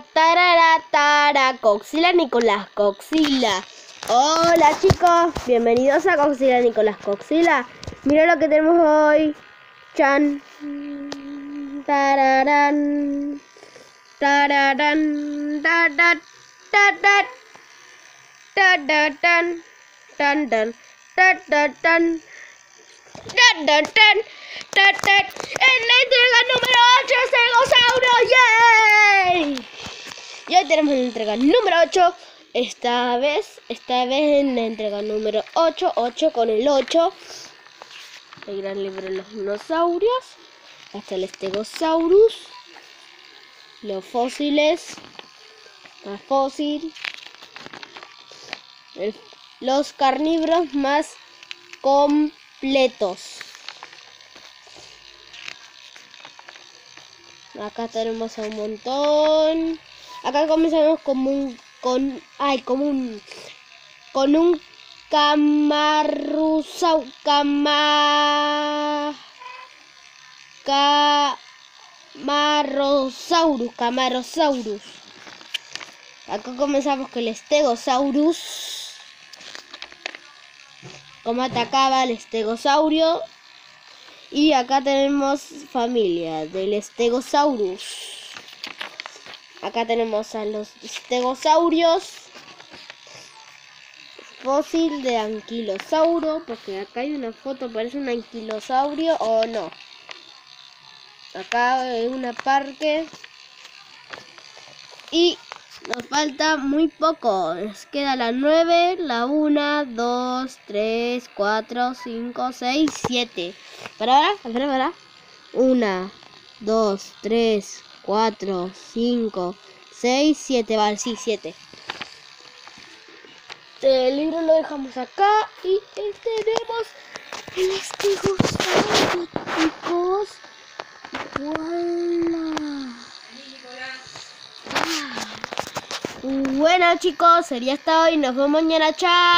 Tararatara, Coxila Nicolás Coxila. Hola chicos, bienvenidos a Coxila Nicolás Coxila. Mira lo que tenemos hoy. Chan. Tararán. Tararán. Tatat. Tatat. Tatatán. Tan tan. Tatatán. Tatatán. Tatat. En la entrega número 8 es el Gosauro. ¡Yay! Y hoy tenemos la entrega número 8. Esta vez, esta vez en la entrega número 8, 8 con el 8. El gran libro de los dinosaurios. Hasta el Stegosaurus. Los fósiles. Más fósil. los carnívoros más completos. Acá tenemos a un montón. Acá comenzamos como un con ay, como un con un cama Camarosaurus, Camarosaurus. Acá comenzamos con el Stegosaurus. Cómo atacaba el Stegosaurio. Y acá tenemos familia del Stegosaurus. Acá tenemos a los Stegosaurios. Fósil de anquilosauro. Porque acá hay una foto, parece un anquilosaurio o no. Acá hay una parque. Y nos falta muy poco. Nos queda la 9, la 1, 2, 3, 4, 5, 6, 7. Para, para, para, para. 1, 2, 3, 4, 5, 6, 7. Vale, sí, 7. El libro lo dejamos acá y tenemos el estegosaurio, chicos. ¡Voilà! Bueno chicos, sería hasta hoy. Nos vemos mañana. Chao.